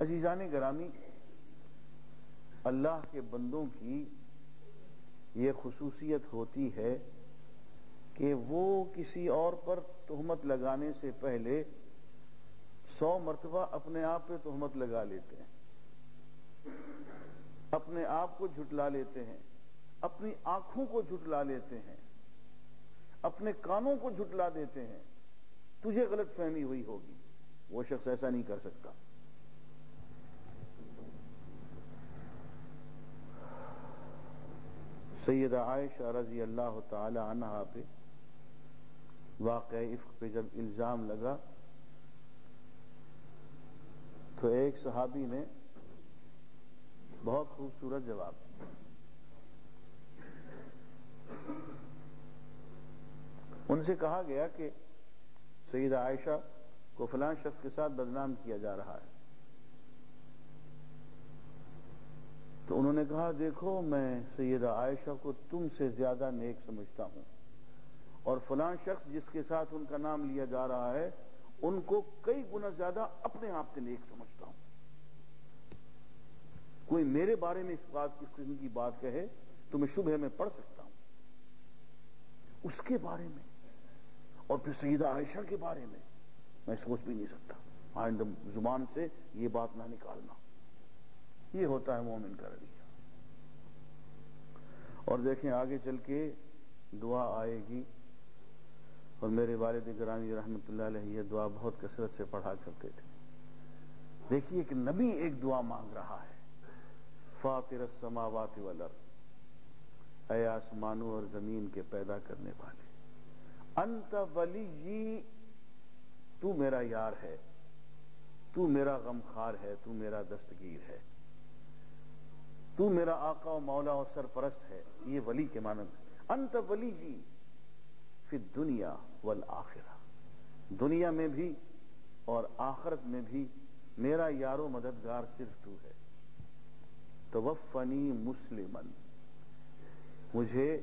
عزیزان گرامی، اللہ کے بندوں کی یہ خصوصیت ہوتی ہے کہ وہ کسی اور پر تہمت لگانے سے پہلے سو مرتبہ اپنے آپ پہ تہمت لگا لیتے ہیں، اپنے آپ کو جھٹلا لیتے ہیں، اپنی آنکھوں کو جھٹلا لیتے ہیں، اپنے کانوں کو جھٹلا دیتے ہیں۔ تجھے غلط فہمی ہوئی ہوگی، وہ شخص ایسا نہیں کر سکتا۔ سیدہ عائشہ رضی اللہ تعالی عنہ پہ واقع عفق پہ جب الزام لگا تو ایک صحابی نے بہت خوبصورت جواب ان سے کہا گیا کہ سیدہ عائشہ کو فلاں شخص کے ساتھ بدنام کیا جا رہا ہے تو انہوں نے کہا، دیکھو، میں سیدہ عائشہ کو تم سے زیادہ نیک سمجھتا ہوں اور فلاں شخص جس کے ساتھ ان کا نام لیا جا رہا ہے، ان کو کئی گنا زیادہ اپنے آپ سے نیک سمجھتا ہوں. کوئی میرے بارے میں اس بات، اس قسم کی بات کہے تو میں شبہ میں پڑھ سکتا ہوں اس کے بارے میں اور پھر سیدہ عائشہ کے بارے میں میں سوچ بھی نہیں سکتا آئند زبان سے یہ بات نہ نکالنا۔ یہ ہوتا ہے مومن کا رویہ اور دیکھیں آگے چل کے دعا آئے گی۔ اور میرے والد گرامی رحمت اللہ علیہ یہ دعا بہت کثرت سے پڑھا کرتے تھے۔ دیکھیے کہ نبی ایک دعا مانگ رہا ہے۔ فاطر السماوات والارض، اے آسمانوں اور زمین کے پیدا کرنے والے۔ انت ولی تو میرا یار ہے، تو میرا غمخار ہے، تو میرا دستگیر ہے۔ تو میرا آقا و مولا و سرپرست ہے، یہ ولی کے مانند۔ انت ولی جی فی دنیا والآخرہ۔ دنیا میں بھی اور آخرت میں بھی میرا یار و مددگار صرف تو ہے۔ توفنی مسلمن مجھے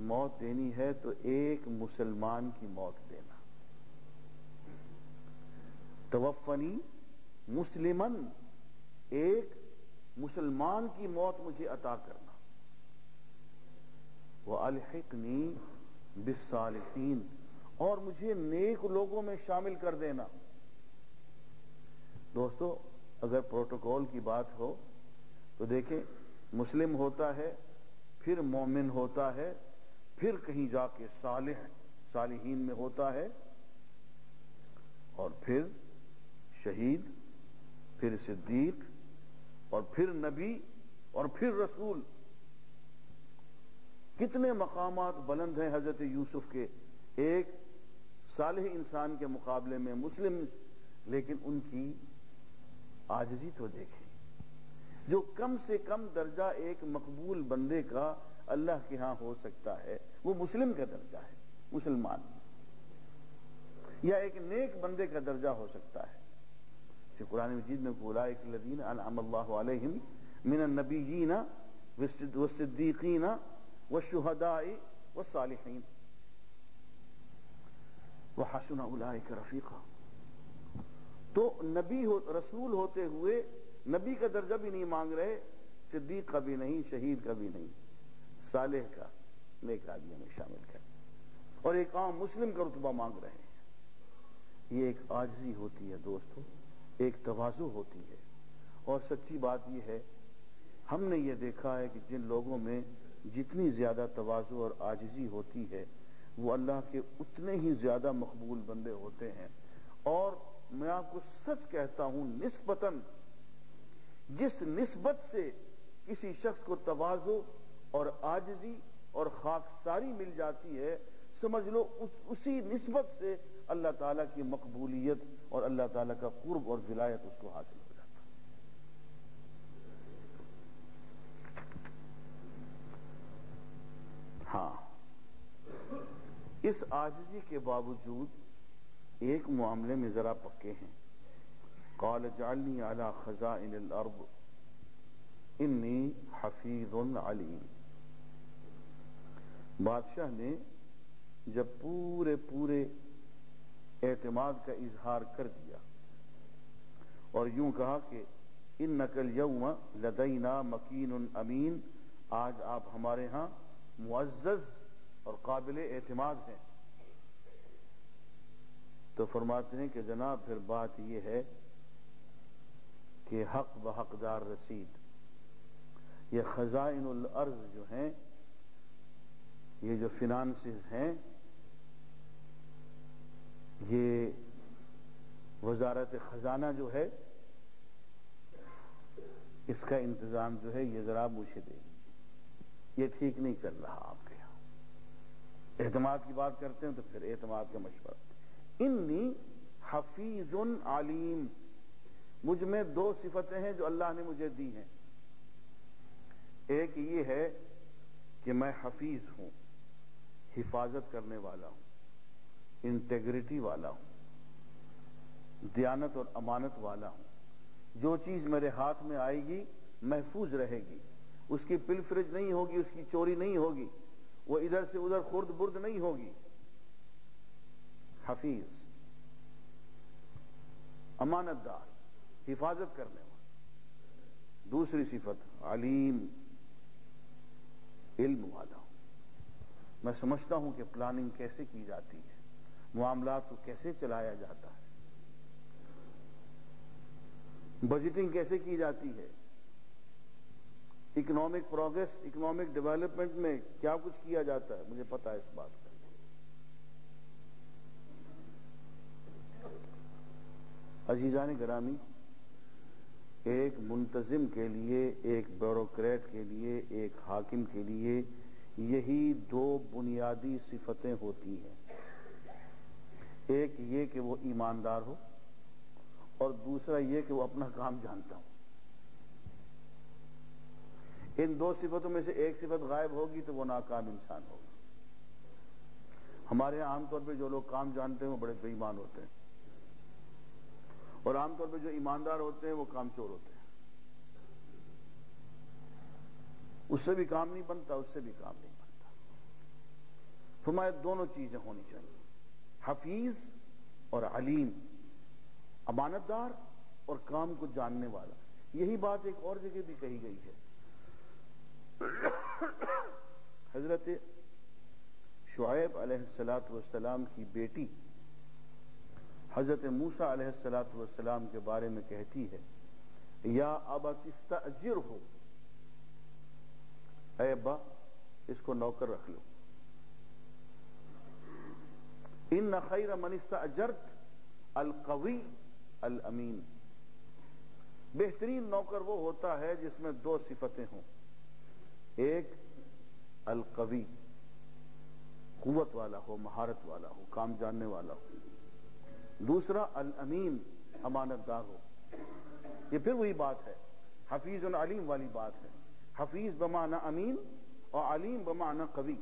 موت دینی ہے تو ایک مسلمان کی موت دینا۔ توفنی مسلمن ایک مسلمان کی موت مجھے عطا کرنا۔ وہ الحقنی بالصالحین اور مجھے نیک لوگوں میں شامل کر دینا۔ دوستو، اگر پروٹوکول کی بات ہو، تو دیکھیں، مسلم ہوتا ہے، پھر مومن ہوتا ہے، پھر کہیں جا کے صالح، صالحین میں ہوتا ہے، اور پھر شہید، پھر صدیق اور پھر نبی اور پھر رسول۔ کتنے مقامات بلند ہیں حضرت یوسف کے۔ ایک صالح انسان کے مقابلے میں مسلم، لیکن ان کی آجزی تو دیکھیں۔ جو کم سے کم درجہ ایک مقبول بندے کا اللہ کے ہاں ہو سکتا ہے، وہ مسلم کا درجہ ہے، مسلمان۔ یا ایک نیک بندے کا درجہ ہو سکتا ہے۔ کہ قرآن مجید میں بولا ایک لدین انعم اللہ علیہم من النبیین والصدیقین والشہداء والصالحین. وحسن اولئک رفیقا. تو نبی ہو رسول ہوتے ہوئے نبی کا درجہ بھی نہیں مانگ رہے، صدیق کا بھی نہیں، شہید کا بھی نہیں، صالح کا، نیک آدمیوں میں شامل کر۔ اور ایک عام مسلم کا رتبہ مانگ رہے ہیں۔ یہ ایک آجزی ہوتی ہے دوستو ایک توازو ہوتی ہے۔ اور سچی بات یہ ہے، ہم نے یہ دیکھا ہے کہ جن لوگوں میں جتنی زیادہ توازو اور آجزی ہوتی ہے، وہ اللہ کے اتنے ہی زیادہ مقبول بندے ہوتے ہیں۔ اور میں آپ کو سچ کہتا ہوں، نسبتاً جس نسبت سے کسی شخص کو توازو اور آجزی اور خاک ساری مل جاتی ہے، سمجھ لو اسی نسبت سے اللہ تعالیٰ کی مقبولیت اور اللہ تعالیٰ کا قرب اور ولایت اس کو حاصل ہو جاتا ہاں۔ اس آجزی کے باوجود ایک معاملے میں ذرا پکے ہیں۔ قال، جعلنی علی خزائن الارض، انی حفیظ علیم۔ بادشاہ نے جب پورے پورے اعتماد کا اظہار کر دیا اور یوں کہا کہ ان نقل یوم لدینا مکین امین، آج آپ ہمارے ہاں معزز اور قابل اعتماد ہیں۔ تو فرماتے ہیں کہ جناب، پھر بات یہ ہے کہ حق و حقدار رسید، یہ خزائن الارض جو ہیں، یہ جو فنانسز ہیں یہ وزارت خزانہ جو ہے، اس کا انتظام جو ہے، یہ ذرا مجھے دے۔ یہ ٹھیک نہیں چل رہا آپ کے یہاں۔ اعتماد کی بات کرتے ہیں تو پھر اعتماد کا مشورہ۔ انی حفیظ علیم۔ مجھ میں دو صفتیں ہیں جو اللہ نے مجھے دی ہیں۔ ایک یہ ہے کہ میں حفیظ ہوں، حفاظت کرنے والا ہوں۔ انٹیگریٹی والا ہوں، دیانت اور امانت والا ہوں۔ جو چیز میرے ہاتھ میں آئے گی، محفوظ رہے گی۔ اس کی پل فرج نہیں ہوگی، اس کی چوری نہیں ہوگی۔ وہ ادھر سے ادھر خرد برد نہیں ہوگی۔ حفیظ، امانت دار، حفاظت کرنے والا۔ دوسری صفت، علیم، علم والا ہوں۔ میں سمجھتا ہوں کہ پلاننگ کیسے کی جاتی ہے۔ معاملات کو کیسے چلایا جاتا ہے؟ بجٹنگ کیسے کی جاتی ہے؟ اکنامک پروگرس اکنامک ڈیولپمنٹ میں کیا کچھ کیا جاتا ہے؟ مجھے پتا ہے اس بات کا۔ عزیزان گرامی، ایک منتظم کے لیے، ایک بیوروکریٹ کے لیے، ایک حاکم کے لیے یہی دو بنیادی صفتیں ہوتی ہیں۔ ایک یہ کہ وہ ایماندار ہو اور دوسرا یہ کہ وہ اپنا کام جانتا ہو۔ ان دو صفتوں میں سے ایک صفت غائب ہوگی تو وہ ناکام انسان ہوگا۔ ہمارے عام طور پہ جو لوگ کام جانتے ہیں وہ بڑے بے ایمان ہوتے ہیں۔ اور عام طور پہ جو ایماندار ہوتے ہیں وہ کام چور ہوتے ہیں۔ اس سے بھی کام نہیں بنتا، اس سے بھی کام نہیں بنتا۔ تمہارے دونوں چیزیں ہونی چاہیے۔ حفیظ اور علیم امانت دار اور کام کو جاننے والا۔ یہی بات ایک اور جگہ بھی کہی گئی ہے۔ حضرت شعیب علیہ السلاۃ والسلام کی بیٹی حضرت موسا علیہ السلاۃ والسلام کے بارے میں کہتی ہے، یا ابا تستاجر ہو اے ابا، اس کو نوکر رکھ لو۔ ان خیر منستا اجرت القوی الامین بہترین نوکر وہ ہوتا ہے جس میں دو صفتیں ہوں۔ ایک، القوی، قوت والا ہو، مہارت والا ہو، کام جاننے والا ہو۔ دوسرا، الامین، امانت دار ہو۔ یہ پھر وہی بات ہے۔ حفیظ العلیم والی بات ہے۔ حفیظ بمانا امین اور علیم بمانا قوی۔